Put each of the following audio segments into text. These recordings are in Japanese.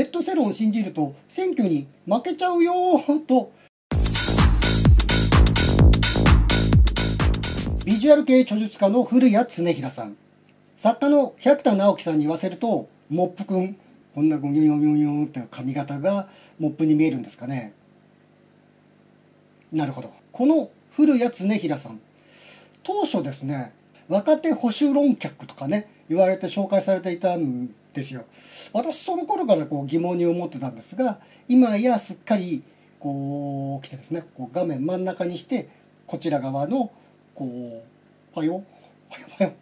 ヘッドセロンを信じると選挙に負けちゃうよと。ビジュアル系著述家の古谷恒平さん。作家の百田直樹さんに言わせるとモップくん。こんなゴニョニョニョニョって髪型がモップに見えるんですかね。なるほど。この古谷恒平さん。当初ですね若手保守論客とかね言われて紹介されていたんですよ。私その頃からこう疑問に思ってたんですが今やすっかりこう来てですねこう画面真ん中にしてこちら側のこうパヨパヨパヨ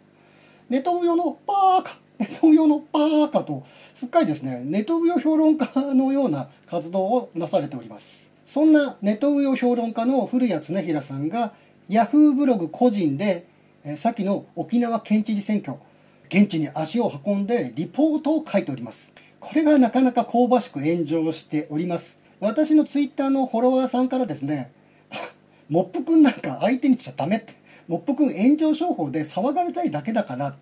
ネトウヨのバーカネトウヨのバーカとすっかりですねネトウヨ評論家のような活動をなされております。そんなネトウヨ評論家の古谷恒平さんがヤフーブログ個人でえ先の沖縄県知事選挙現地に足を運んでリポートを書いております。これがなかなか香ばしく炎上しております。私のツイッターのフォロワーさんからですね モップくんなんか相手にしちゃダメってモップくん炎上商法で騒がれたいだけだから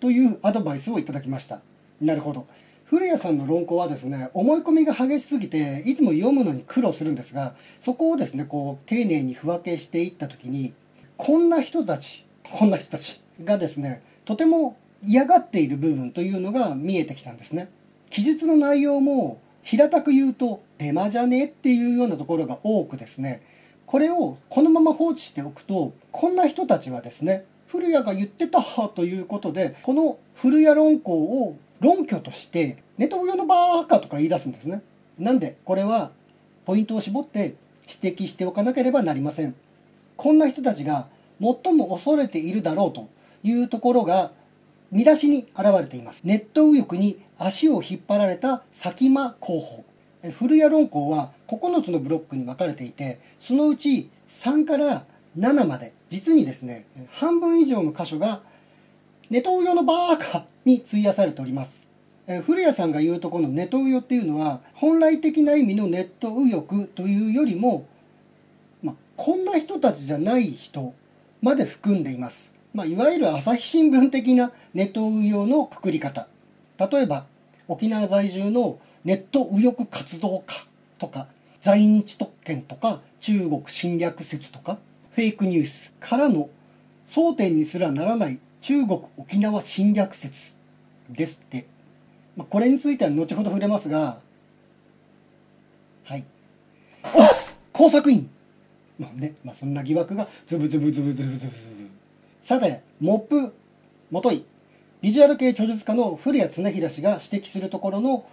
というアドバイスをいただきました。なるほど。古谷さんの論考はですね思い込みが激しすぎていつも読むのに苦労するんですがそこをですねこう丁寧に区分けしていった時にこんな人たちこんな人たちがですねとても嫌がっている部分というのが見えてきたんですね。記述の内容も平たく言うとデマじゃねっていうようなところが多くですね。これをこのまま放置しておくとこんな人たちはですね古谷が言ってたということでこの古谷論考を論拠としてネトウヨのバーカとか言い出すんですね。なんでこれはポイントを絞って指摘しておかなければなりません。こんな人たちが最も恐れているだろうというところが見出しに現れています。ネット右翼に足を引っ張られた佐喜眞候補。古谷論考は9つのブロックに分かれていてそのうち3から7まで実にですね半分以上の箇所がネトウヨのバーカに費やされております。古谷さんが言うとこのネトウヨっていうのは本来的な意味のネット右翼というよりも、ま、こんな人たちじゃない人まで含んでいます、まあ、いわゆる朝日新聞的なネット運用のくくり方。例えば沖縄在住のネット右翼活動家とか在日特権とか中国侵略説とかフェイクニュースからの争点にすらならない中国沖縄侵略説ですって、まあ、これについては後ほど触れますがはい。お工作員。まあね、まあ、そんな疑惑がズブズブズブズブズブズブさてモップもといビジュアル系著述家の古谷恒平氏が指摘するところの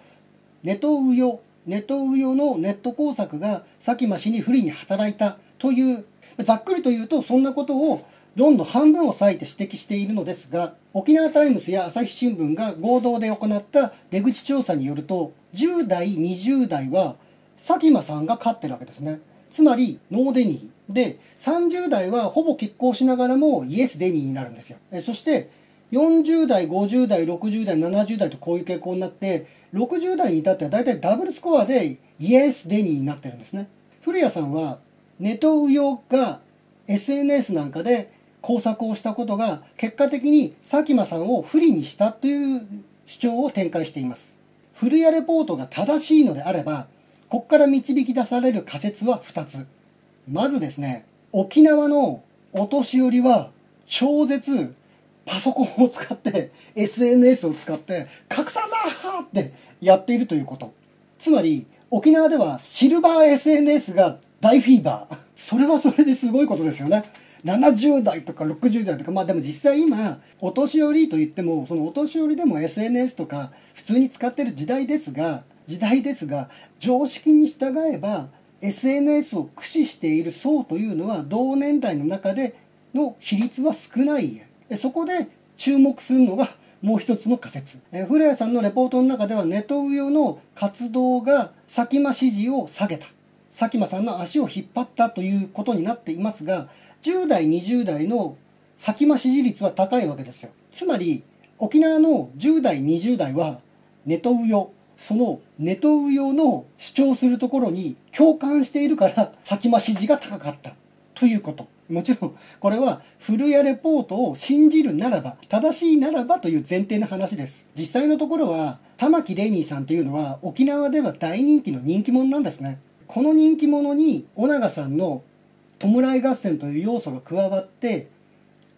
ネトウヨネトウヨのネット工作が佐喜真氏に不利に働いたというざっくりと言うとそんなことをどんどん半分を割いて指摘しているのですが沖縄タイムスや朝日新聞が合同で行った出口調査によると10代20代は佐喜真さんが勝ってるわけですね。つまりノーデニー。で30代はほぼ拮抗しながらもイエスデニーになるんですよ。そして40代50代60代70代とこういう傾向になって60代に至っては大体ダブルスコアでイエスデニーになってるんですね。古谷さんはネトウヨが SNS なんかで工作をしたことが結果的に佐喜真さんを不利にしたという主張を展開しています。古谷レポートが正しいのであればここから導き出される仮説は2つ。まずですね、沖縄のお年寄りは超絶パソコンを使って SNS を使って拡散だってやっているということ。つまり沖縄ではシルバー SNS が大フィーバー。それはそれですごいことですよね。70代とか60代とか、まあでも実際今、お年寄りといっても、そのお年寄りでも SNS とか普通に使ってる時代ですが、時代ですが常識に従えば SNS を駆使している層というのは同年代の中での比率は少ない。そこで注目するのがもう一つの仮説。古谷さんのレポートの中ではネトウヨの活動が佐喜真支持を下げた。佐喜真さんの足を引っ張ったということになっていますが10代20代の佐喜真支持率は高いわけですよ。つまり沖縄の10代20代はネトウヨそのネトウヨの主張するところに共感しているから先増支持が高かったということ。もちろんこれは古谷レポートを信じるならば正しいならばという前提の話です。実際のところは玉城レニーさんというのは沖縄では大人気の人気者なんですね。この人気者に尾長さんの弔い合戦という要素が加わって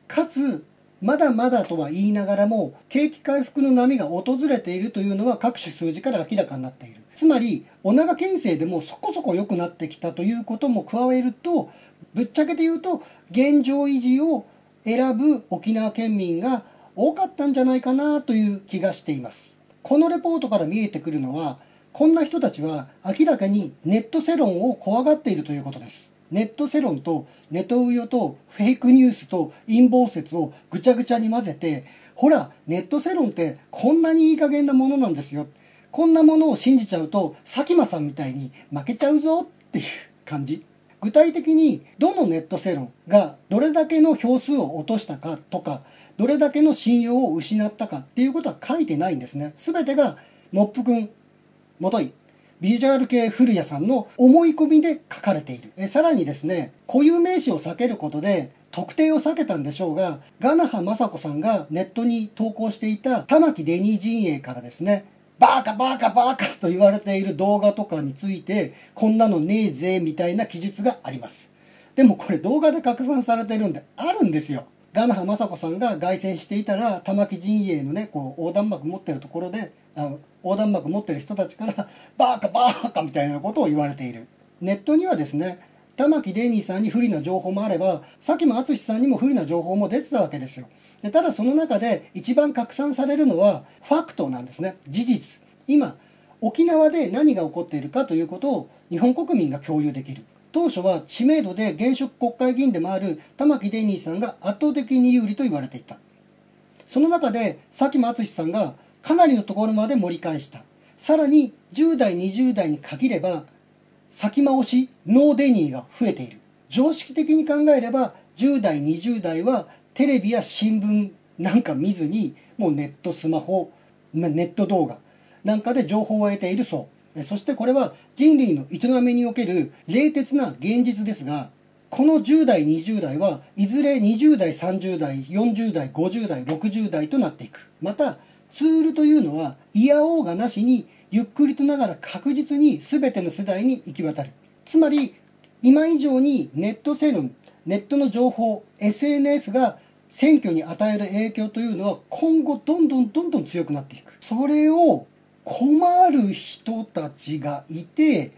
かつまだまだとは言いながらも景気回復の波が訪れているというのは各種数字から明らかになっている。つまりお長県政でもそこそこ良くなってきたということも加えるとぶっちゃけて言うと現状維持を選ぶ沖縄県民が多かったんじゃないかなという気がしています。このレポートから見えてくるのはこんな人たちは明らかにネット世論を怖がっているということです。ネット世論とネトウヨとフェイクニュースと陰謀説をぐちゃぐちゃに混ぜてほらネット世論ってこんなにいい加減なものなんですよ。こんなものを信じちゃうと佐喜真さんみたいに負けちゃうぞっていう感じ。具体的にどのネット世論がどれだけの票数を落としたかとかどれだけの信用を失ったかっていうことは書いてないんですね。全てがモップ君もといビジュアル系古谷さんの思い込みで書かれている。えさらにですね固有名詞を避けることで特定を避けたんでしょうがガナハ雅子さんがネットに投稿していた玉城デニー陣営からですねバーカバーカバーカと言われている動画とかについてこんなのねえぜみたいな記述があります。でもこれ動画で拡散されてるんであるんですよ。ガナハ雅子さんが凱旋していたら玉城陣営のねこう横断幕持ってるところであの横断幕持ってる人たちからバーカバーカみたいなことを言われている。ネットにはですね玉城デニーさんに不利な情報もあれば佐喜真淳さんにも不利な情報も出てたわけですよ。でただその中で一番拡散されるのはファクトなんですね。事実。今沖縄で何が起こっているかということを日本国民が共有できる。当初は知名度で現職国会議員でもある玉城デニーさんが圧倒的に有利と言われていた。その中で佐喜真淳さんがかなりのところまで盛り返した。さらに10代20代に限れば先回しノーデニーが増えている。常識的に考えれば10代20代はテレビや新聞なんか見ずにもうネットスマホネット動画なんかで情報を得ているそう。そしてこれは人類の営みにおける冷徹な現実ですがこの10代20代はいずれ20代30代40代50代60代となっていく。またツールというのは嫌おうがなしにゆっくりとながら確実に全ての世代に行き渡る。つまり今以上にネット世論ネットの情報 SNS が選挙に与える影響というのは今後どんどんどんどん強くなっていく。それを困る人たちがいて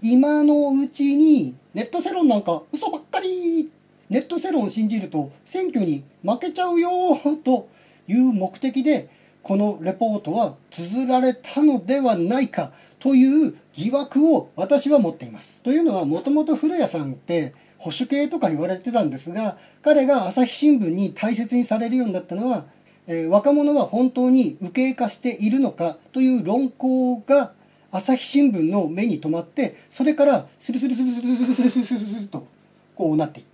今のうちにネット世論なんか嘘ばっかり。ネット世論を信じると選挙に負けちゃうよという目的でこのレポートは綴られたのではないかという疑惑を私は持っています。というのはもともと古谷さんって保守系とか言われてたんですが彼が朝日新聞に大切にされるようになったのは、えー、若者は本当に右傾化しているのかという論考が朝日新聞の目に留まってそれからスルスルスルスルスルスルスルスルスルとこうなっていっ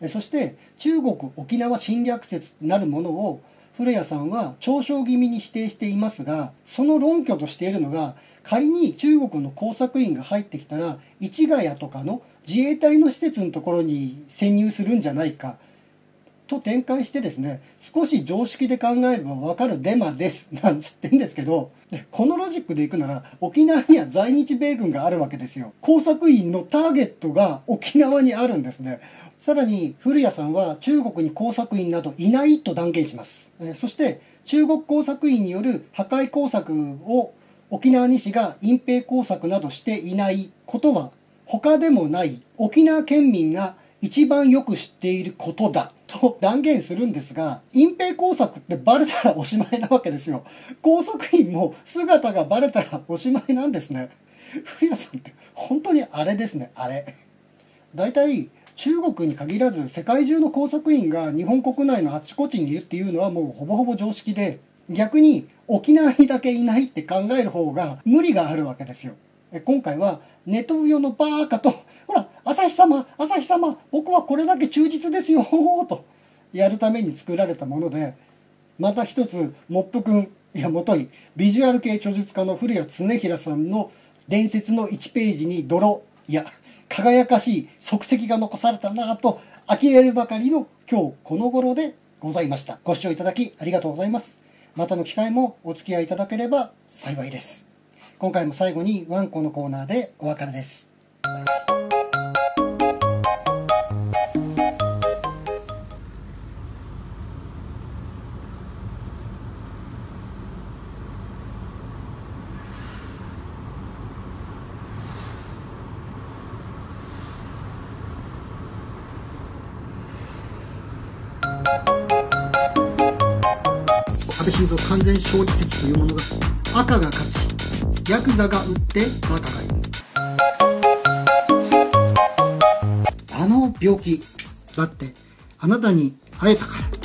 たそして中国沖縄侵略説なるものを古谷さんは嘲笑気味に否定していますがその論拠としているのが仮に中国の工作員が入ってきたら市ヶ谷とかの自衛隊の施設のところに潜入するんじゃないか。と展開してですね少し常識で考えれば分かるデマです なんつってんですけどこのロジックでいくなら沖縄には在日米軍があるわけですよ。工作員のターゲットが沖縄にあるんですね。さらに古谷さんは中国に工作員などいないと断言します。そして中国工作員による破壊工作を沖縄西が隠蔽工作などしていないことは他でもない。沖縄県民が一番よく知っていることだ。と断言するんですが、隠蔽工作ってバレたらおしまいなわけですよ。工作員も姿がバレたらおしまいなんですね。古谷さんって本当にあれですね、あれ。大体中国に限らず世界中の工作員が日本国内のあっちこっちにいるっていうのはもうほぼほぼ常識で逆に沖縄にだけいないって考える方が無理があるわけですよ。今回はネトウヨのバーカと ほら朝日様朝日様僕はこれだけ忠実ですよ とやるために作られたものでまた一つモップ君いやもといビジュアル系著述家の古谷恒平さんの伝説の1ページに泥いや輝かしい足跡が残されたなと呆れるばかりの今日この頃でございました。ご視聴いただきありがとうございます。またの機会もお付き合いいただければ幸いです。今回も最後にワンコのコーナーでお別れです。安倍晋三完全勝利説というものが赤が勝ちヤクザが撃って戦いあの病気だってあなたに会えたから。